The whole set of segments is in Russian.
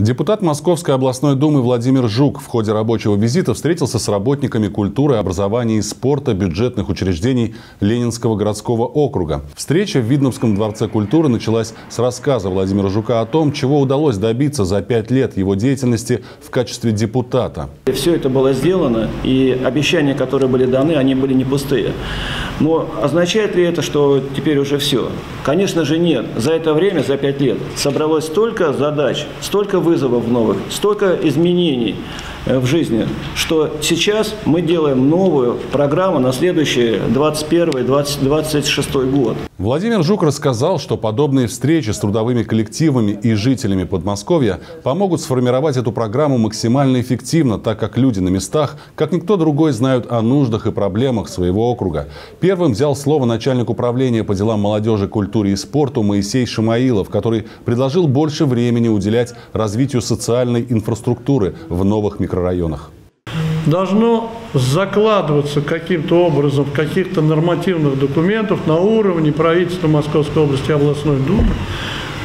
Депутат Московской областной думы Владимир Жук в ходе рабочего визита встретился с работниками культуры, образования и спорта бюджетных учреждений Ленинского городского округа. Встреча в Видновском дворце культуры началась с рассказа Владимира Жука о том, чего удалось добиться за пять лет его деятельности в качестве депутата. Все это было сделано, и обещания, которые были даны, они были не пустые. Но означает ли это, что теперь уже все? Конечно же нет. За это время, за пять лет, собралось столько задач, столько вызовов новых, столько изменений э, в жизни, что сейчас мы делаем новую программу на следующий 21-26 год. Владимир Жук рассказал, что подобные встречи с трудовыми коллективами и жителями Подмосковья помогут сформировать эту программу максимально эффективно, так как люди на местах, как никто другой, знают о нуждах и проблемах своего округа. Первым взял слово начальник управления по делам молодежи, культуре и спорту Моисей Шамаилов, который предложил больше времени уделять развитию социальной инфраструктуры в новых микрорайонах должно закладываться каким-то образом в каких-то нормативных документах на уровне правительства Московской области и областной думы,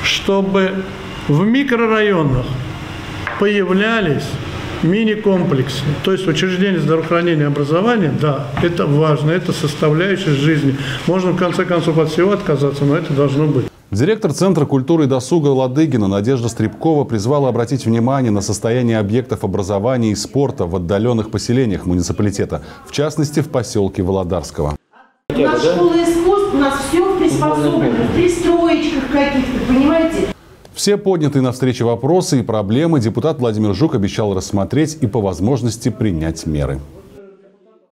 чтобы в микрорайонах появлялись мини-комплексы, то есть учреждение здравоохранения и образования, да, это важно, это составляющая жизни. Можно в конце концов от всего отказаться, но это должно быть. Директор Центра культуры и досуга Ладыгина Надежда Стребкова призвала обратить внимание на состояние объектов образования и спорта в отдаленных поселениях муниципалитета, в частности в поселке Володарского. У нас школа искусств, у нас все приспособлено, в пристроечках каких-то, понимаете? Все поднятые на встрече вопросы и проблемы депутат Владимир Жук обещал рассмотреть и по возможности принять меры.